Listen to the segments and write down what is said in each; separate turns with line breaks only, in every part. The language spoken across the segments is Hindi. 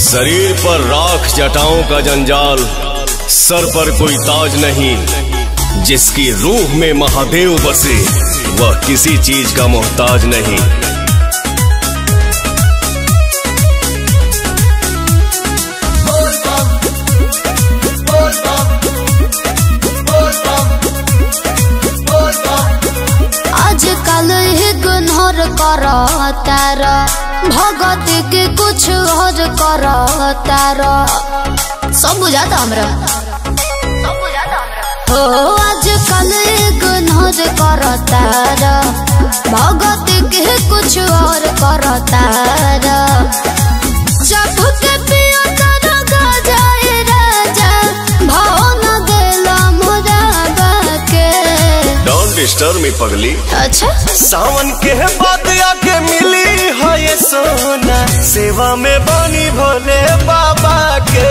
शरीर पर राख जटाओं का जंजाल, सर पर कोई ताज नहीं। जिसकी रूह में महादेव बसे, वह किसी चीज़ का मोहताज नहीं।
आजकल इग्नोर कर तार। भगत के कुछ और कर तार। सब बुझाता हमरा। हो आजकल इग्नोर कर तार। भगत के कुछ और कर तार। जब के पिया तर गजाए राजा भाव न देला मुराबा के
डोंट डिस्टर्ब मी पगली
अच्छा।
सावन के बाद आके मिली। सोना सेवा में बनी भोले बाबा के।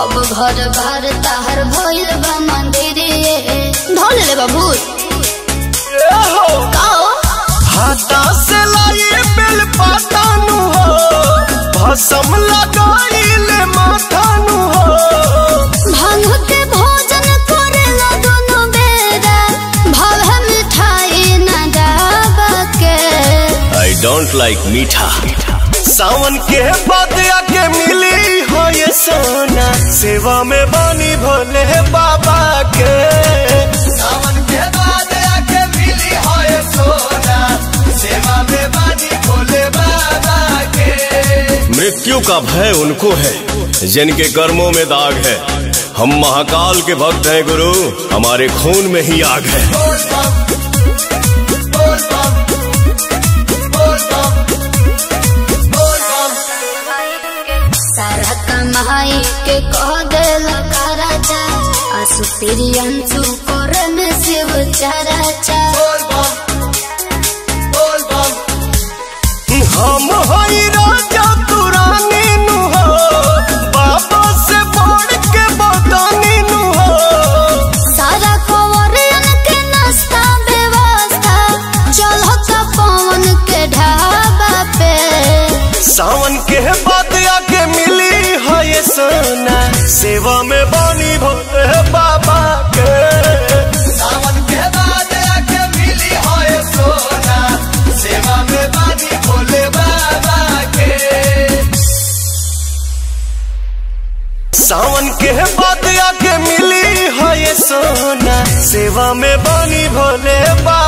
अब घर बार ताहर भइल बा मंदिरिये ढोल ले बाबू।
हाथा से लाए बेल पाता नु हो। भसम लगाइले माथा नु हो
भाँग के भोजन बेरा। भाव मिठाई न डाबा के
आई डोंट लाइक मीठा।
सावन के बाद आके मिली सोना। सेवा में बनी भोले बाबा के। सावन के बाद आके मिली सोना। सेवा में बनी भोले बाबा के।
मृत्यु का भय उनको है जिनके कर्मों में दाग है। हम महाकाल के भक्त हैं गुरु हमारे खून में ही आग है।
तेरी अंशु शिव चराचा
बोल बम सेवा में बनी भोले बाबा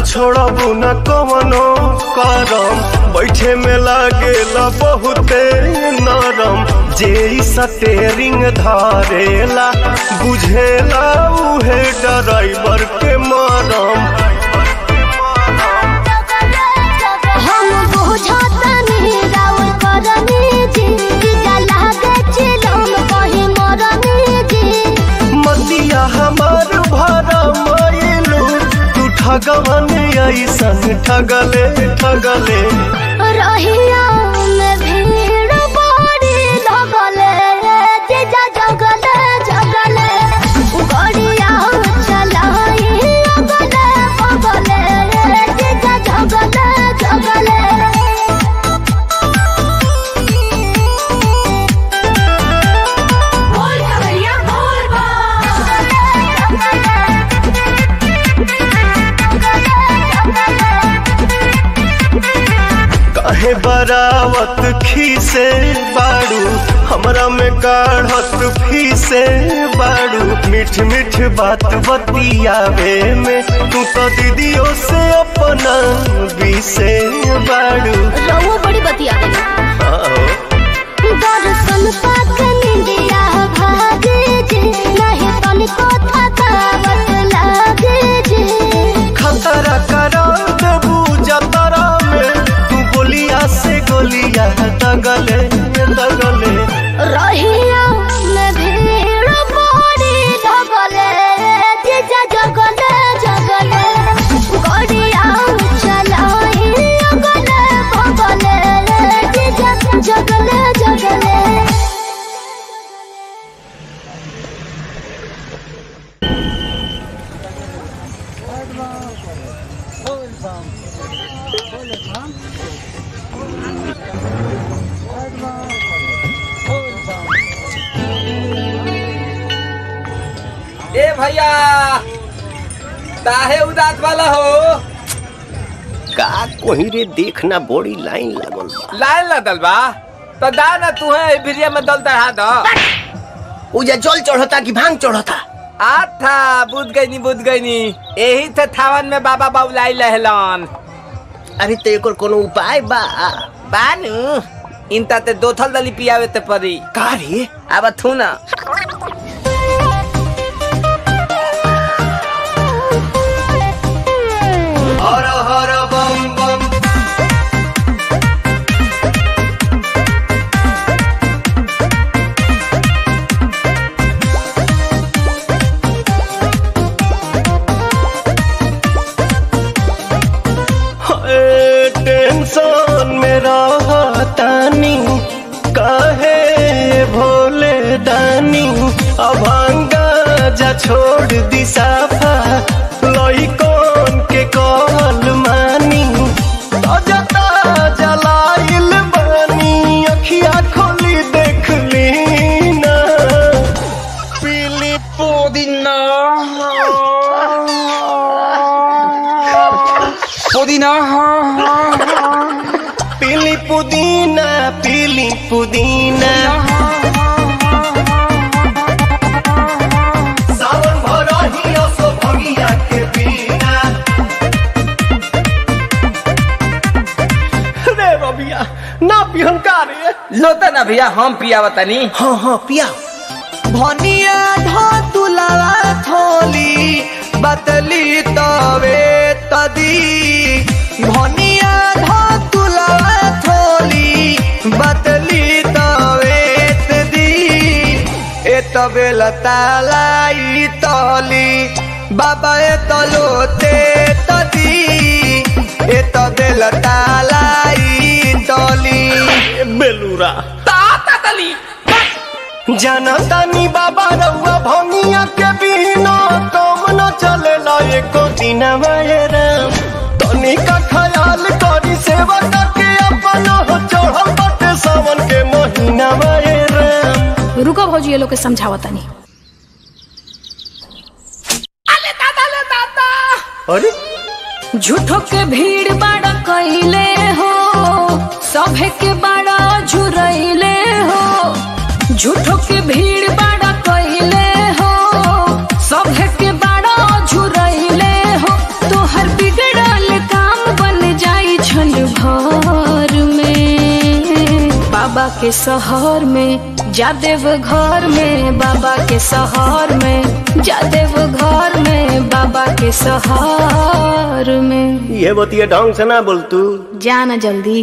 छोड़बू न कवनो करम। बैठे में लागेला बहुते नरम। जे सतेरिंग धारेला, बुझेला उहे ड्राइवर के मरम। भगवान ऐसन ठगले ठगले।
रहिया
काहे बरावत खीसे बाड़ू हमरा में काढ़त फीसे बाड़ू। मीठ मीठ बात बतियावे में तू तो दीदियों से अपना बीसे बाड़ू।
रहुआ बड़ी बतिया
आओ।
दर्शन पाक निंदिया भागे जे नहीं तनिको थकावट लागे जे।
खतरा करा देबू से गोलिया दगले दगले
रहिया
का कोही रे देखना बड़ी लाइन लागल बा।
लाइन लदल बा? तो दा ना तू है भिरिया में दल चढ़ा दो।
उजा जल चढ़ता कि भाँग चढ़ता?
आथा बुझ गई नी बुझ गई नी यही थे थावन में बाबा बाबुलाई लहलन।
अरे तो एकर कोनो उपाय बा?
बानू इनता ते दो थल दली पियावे ते परी
का रे?
अब थू ना।
काहे भोले दानी अभांगा जा छोड़ दिशा साफा। कौन के कहल मानी? ताज़ा ताज़ा ना
भैया हम पियावा तनी
हाँ हाँ पिया।
भनिया धो तुलावा थोली बतली तवे तदी। भनिया धो तुलावा थोली बतली तवे तदी। ए तबे लतालाई तली बाबा ए तलोते तदी। ए तबे लतालाई तली।
बेलूरा
तली
जनतानी बाबा रउआ भंगिया के बिना कम न चलेला एको दिन राम। तनी का ख्याल करी सेवा करके अपन हो चढ़ल बाटे सावन के महीना राम।
रुको भौजी ये लोग के समझावा तनी
अरे?
झूठो के भीड़ झूठो के भीड़ बड़ा कैले हो सभे के बड़ा झुरैले हो। तोहर बिगड़ल काम बन जाई छन भर में। बाबा के शहर में जादेव घर में बाबा के शहर में जादेव घर में बाबा के शहर में।
ये बतिया ढंग से ना बोल तू।
जाना जल्दी।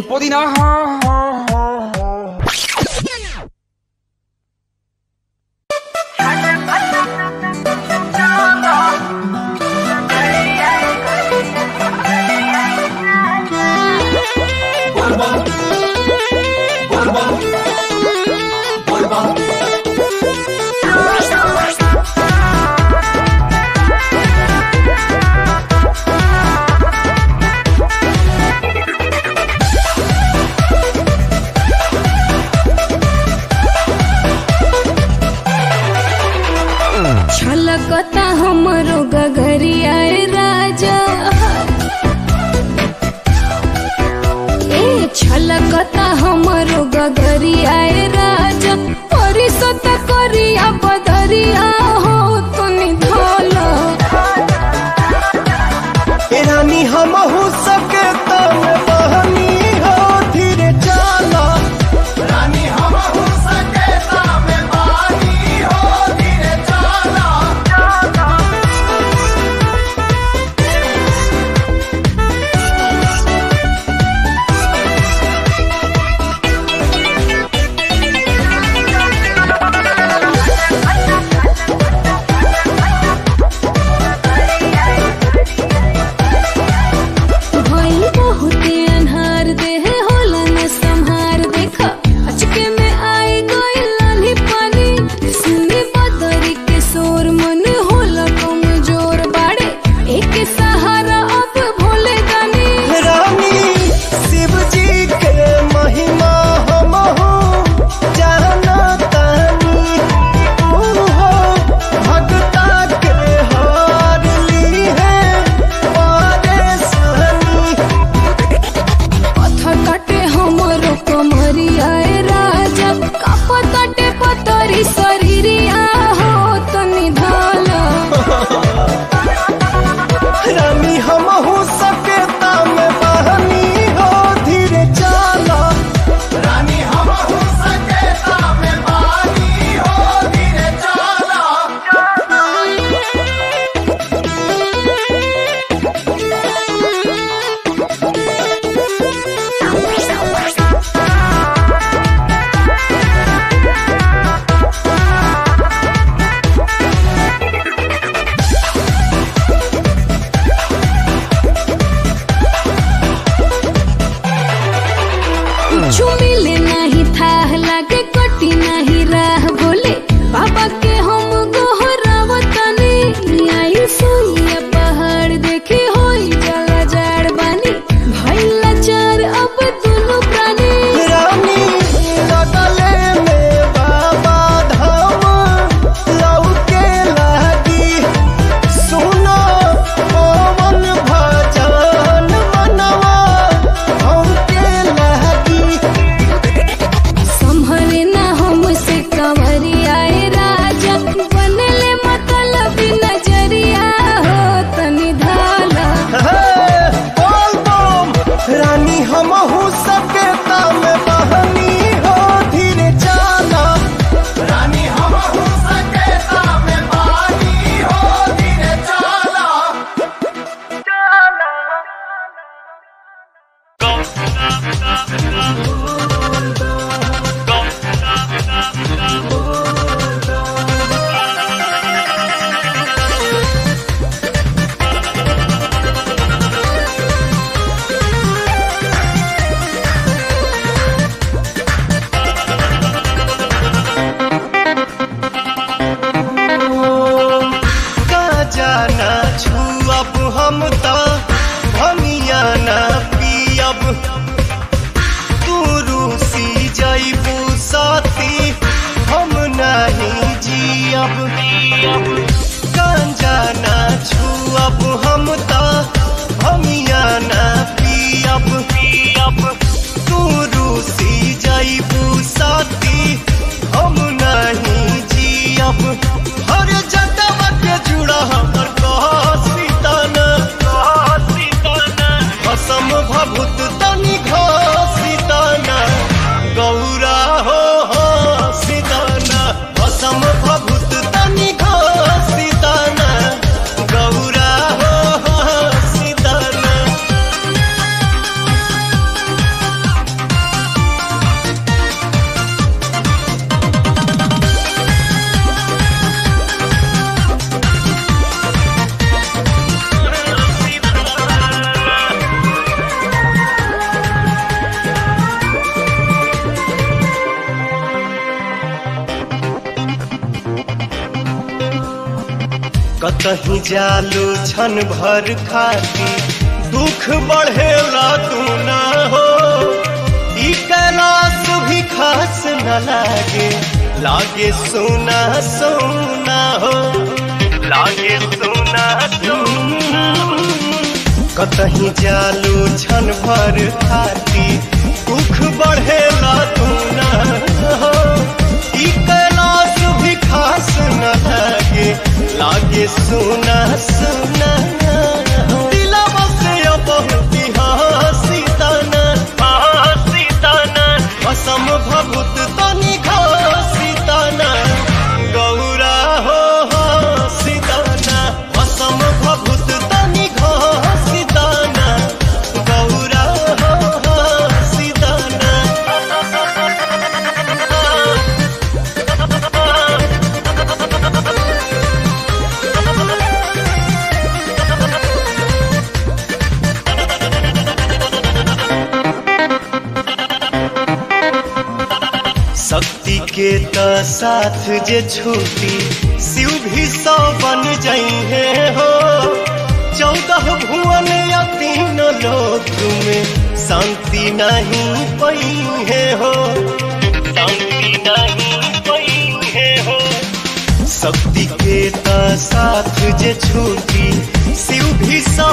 Thank you. जीवन भर खाती, दुख बढ़ेला तू ना हो। कैलाश भी खास न लागे लागे सुना सुना हो। लागे सुना, सोना कतही जालू छन भर खाती, दुख बढ़ेला तू ना हो। कैलाश भी खास न लागे लागे सुना सुना का साथ जे छूटी शिव भी सौ बन जाइए हो चौदह भुवन या तीन लोक में शांति नहीं पई है हो। शांति नहीं पई है हो। शक्ति के साथ जे छूटी शिव भी सौ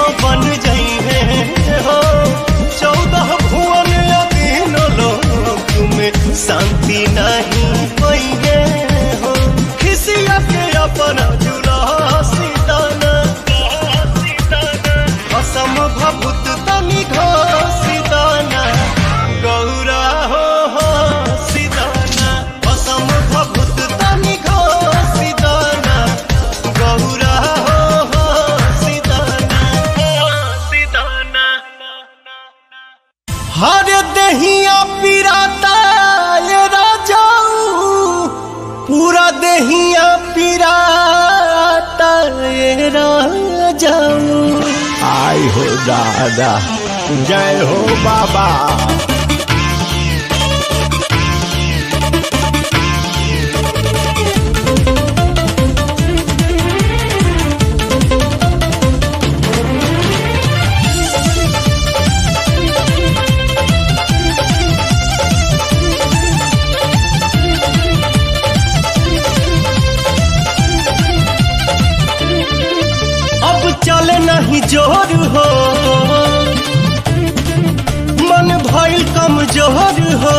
कमज़ोर हो।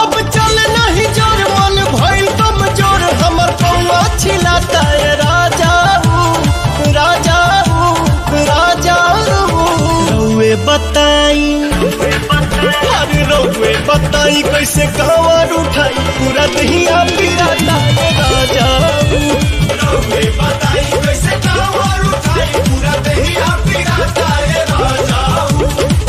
अब चल नहीं ज़ोर, मन भइल कमज़ोर हमर पौआ छिलाता है राजाऊ राजाऊ राजाऊ रउए बताई बताई, कैसे कांवर उठाई। पूरा दहिया पिराता है रउए बताई, कैसे कांवर उठाई। पूरा दहिया पिराता है राजाऊ रुका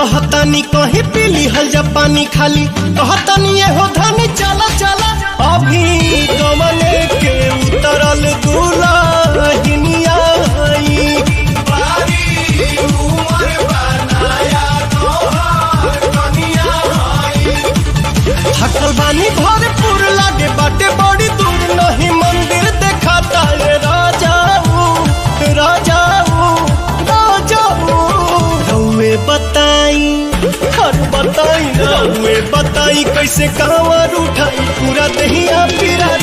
कहतानी कहीं पीली हल जब पानी खाली। कहतनी ये हो धनी चला चला। अभी गमने के उतरल दुल्हनिया आई। थकल बानी कैसे कांवर उठाई पूरा दहिया पिराता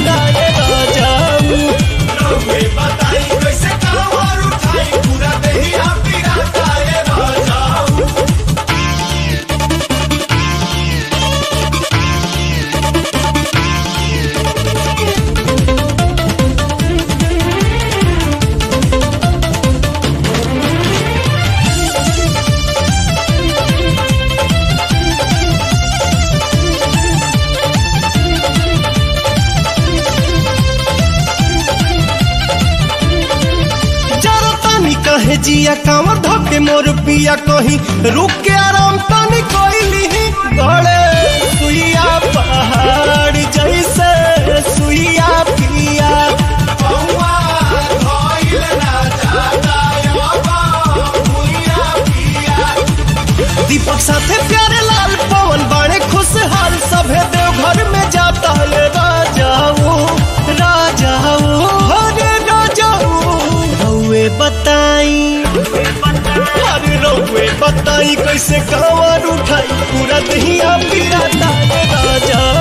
जिया कांवर धके मोर पिया कहीं रुक के आराम तानी कोइली गड़े सुइया पहाड़ जैसे सुइया पिया। पिया। दीपक साथे प्यारे लाल पवन बाणे खुशहाल सभे देवघर में जाता है बताई कैसे कांवर उठाई? पूरा दहिया पिराता है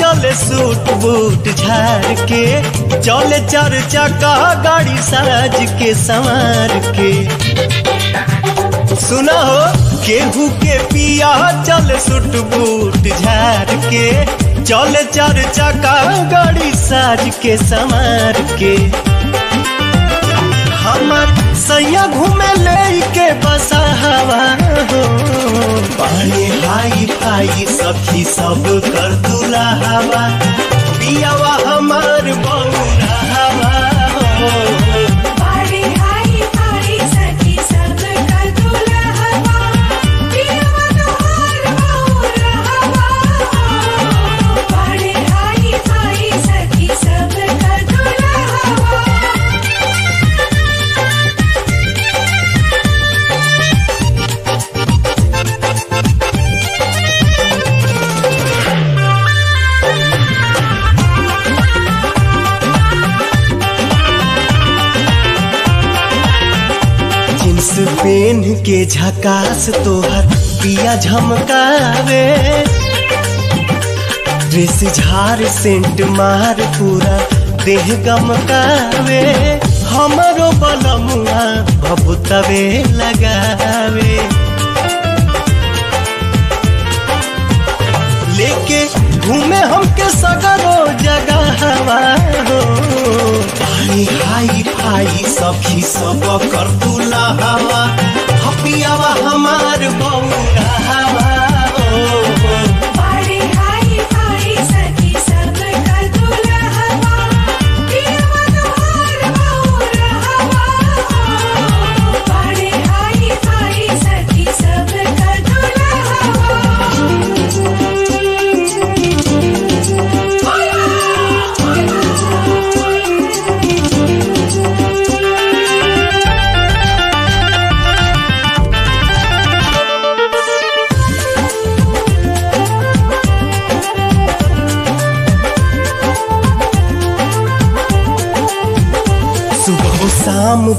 चले सूट बूट झाड़ के चले चार चक्का गाड़ी साज के संवार के सुना हो, केहू के पिया चल सूट बूट झाड़ के चले चार चक्का गाड़ी साज के संवार के हमार सैया घूमे ले के बसा हवा। हो पानी हाई फाई सखी सब कर दूला हवा। पेन के झकास तोहर पिया झमकावे। ड्रेस झार सेंट मार पूरा देह गमकावे। हमरो बलमुआ भभुतवे लगावे। लेके घूमे हमके सगरो जगह हो। पानी हाई फाई सखी सब कर तुला हवा हपियावा हमार बौरा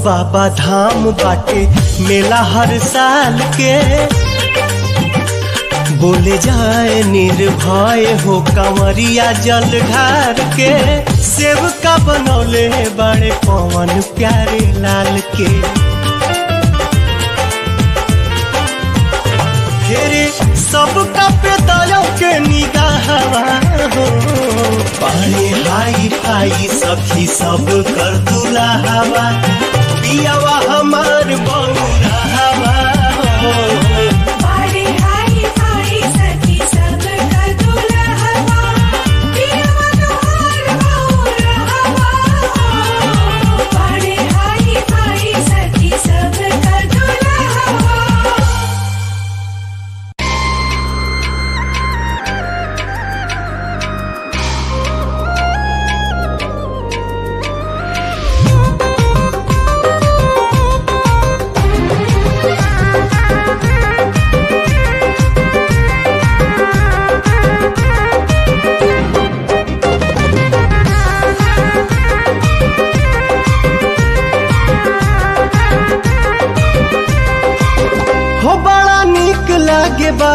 बाबा धाम बाटे, मेला हर साल के। बोले जाए निर्भय हो कंवरिया जल ढार के। सेव का बनौले बड़े पवन प्यारे लाल के। फेरे सबका पेदायों के निगाहवा हो। पानी हाई फाई सखी सब कर दूला हवा। पियावा हमार बौरा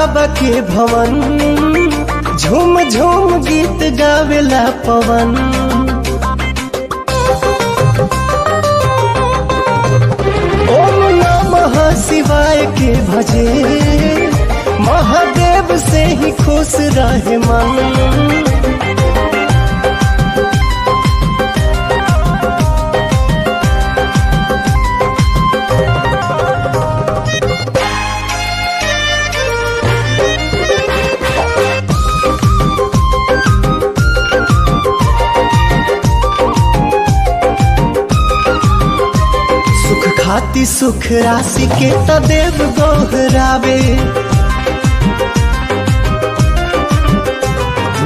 बाबा के भवन। झूम झूम गीत गावेला पवन। ओम नमः शिवाय के भजे। महादेव से ही खुश रहे मन। खाती सुख राशि के तदेव गोहरावे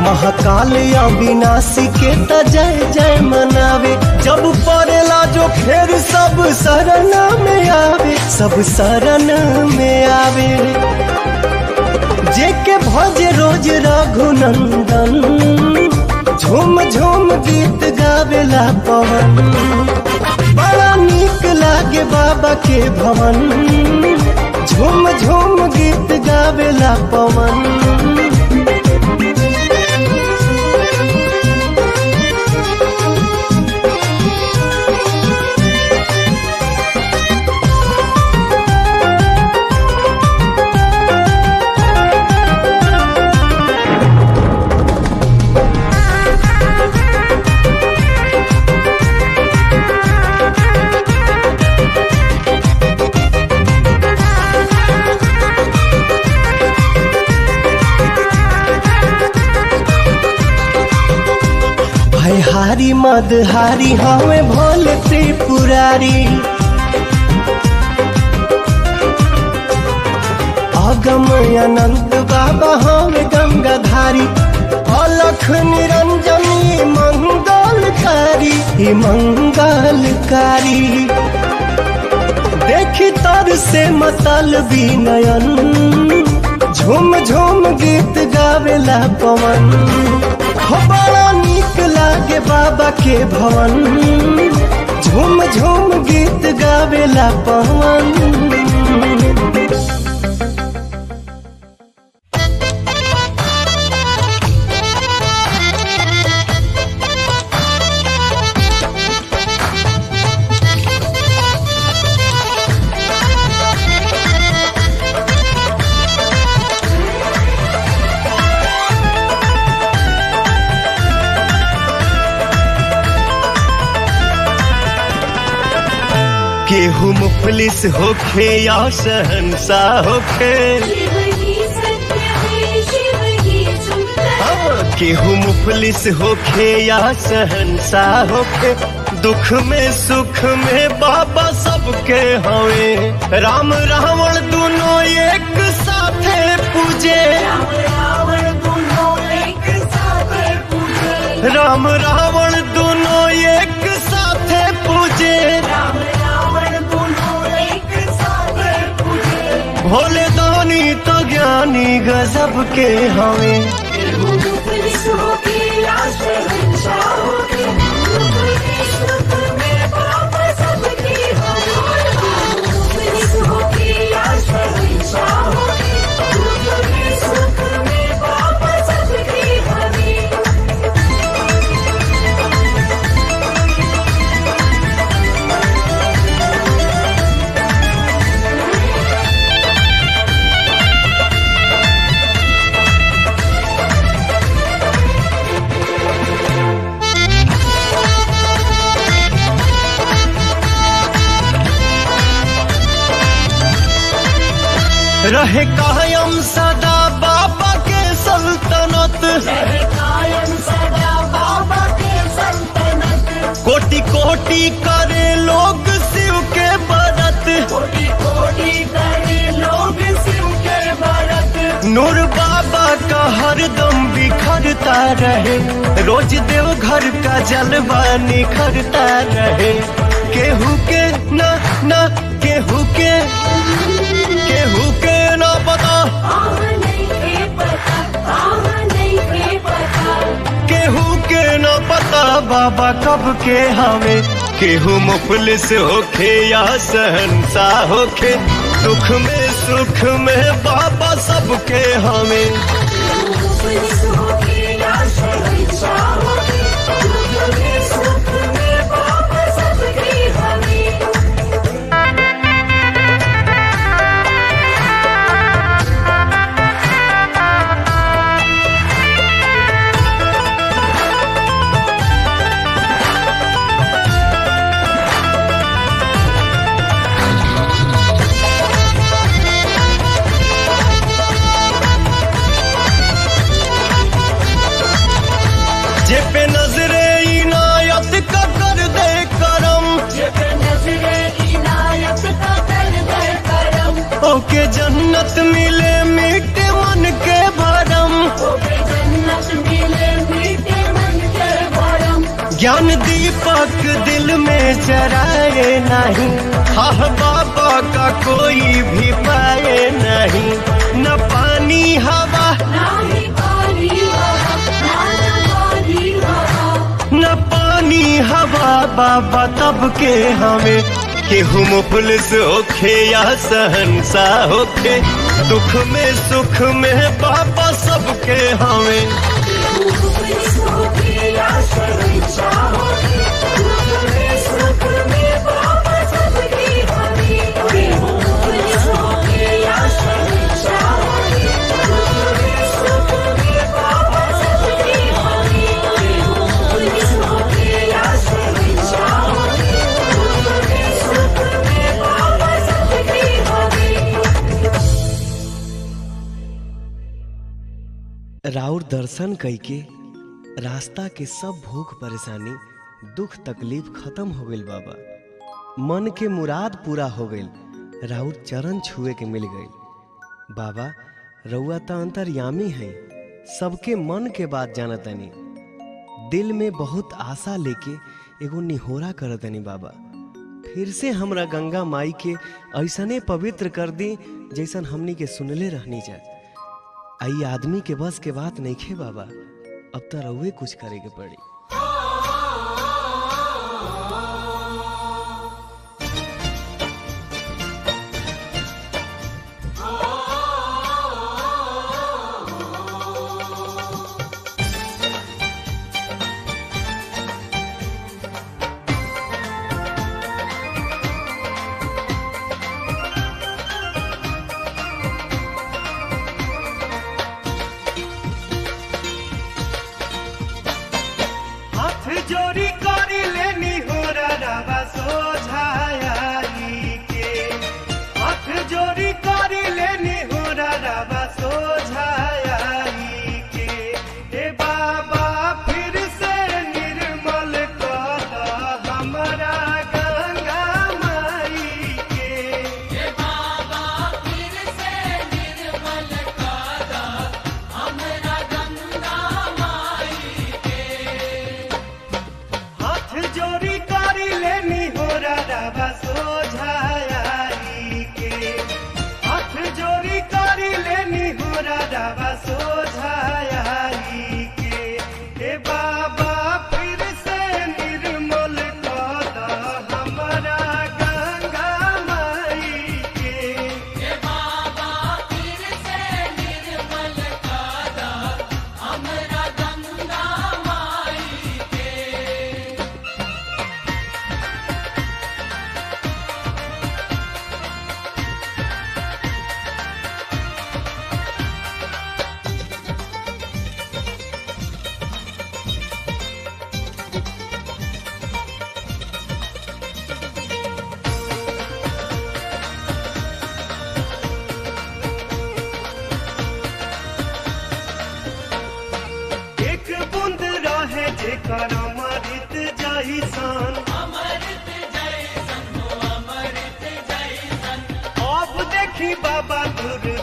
महाकाल अविनाशी के त जय मनावे। जब पड़ेला जो खेर सब शरण में आवे, सब शरण में आवे। जे के भज रोज रघुनंदन, झूम झूम गीत गावेला पवन। बड़ा लागे बाबा के भवन। झूम झूम गीत गावेला पवन। मदहारी हमें भोले त्रिपुरारी। अगम अनंत बाबा हमें गंगाधारी। अलख निरंजनी मंगलकारी मंगलकारी। देखी तर से मतल नयन झूम झूम गीत गावेला पवन। हो बड़ा लागे बाबा के भवन। झूम झूम गीत गावेला पवन। केहू मुफलिस होखे या शहनशाह होखे
शिव ही
केहू मुफलिस होखे या शहनशाह होखे दुख में सुख में बाबा सबके हवे राम रावण दोनों एक साथे पूजे।
रावण दोनों एक साथ पूजे।
राम रावण भोले दानी तो ज्ञानी गजब के हवे। रहे कायम सदा बाबा के सल्तनत। कोटि कोटि करे लोग शिव के बरत।
कोटि कोटि करे लोग शिव के भरत
नूर बाबा का हरदम बिखरता रहे। रोज देव घर का जलवा निखरता रहे। केहू के न न, केहू के केहू के न पता बाबा कब के हमें केहू मुफलिस होखे या सहनसा होखे। दुख में, सुख में बाबा सबके
होके या शहंशा
जन्नत मिले मीठे मन के भरम। ज्ञान दीपक दिल में जराए नहीं। हाँ बाबा का कोई भी पाए नहीं। ना पानी हवा,
न पानी हवा,
बाबा तब के हमें केहू मुफलिस होखे या सहनसा होखे दुख में सुख में बाबा सबके हमें राउर दर्शन कई के रास्ता के सब भूख, परेशानी,
दुख, तकलीफ़ खत्म हो गई बाबा। मन के मुराद पूरा हो गई राउर चरण छुए के मिल गई बाबा, रउआ त अंतर्यामी है, सबके मन के बात जानतनी। दिल में बहुत आशा लेके एगो निहोरा करतनी बाबा। फिर से हमरा गंगा माई के ऐसने पवित्र कर दी जैसन हमनी के सुनले रहनी जा आई आदमी के बस के बात नहीं खे बाबा। अब तो रउए कुछ करे के पड़ी।
कर करी लेनी देखी बाबा दुर्दशा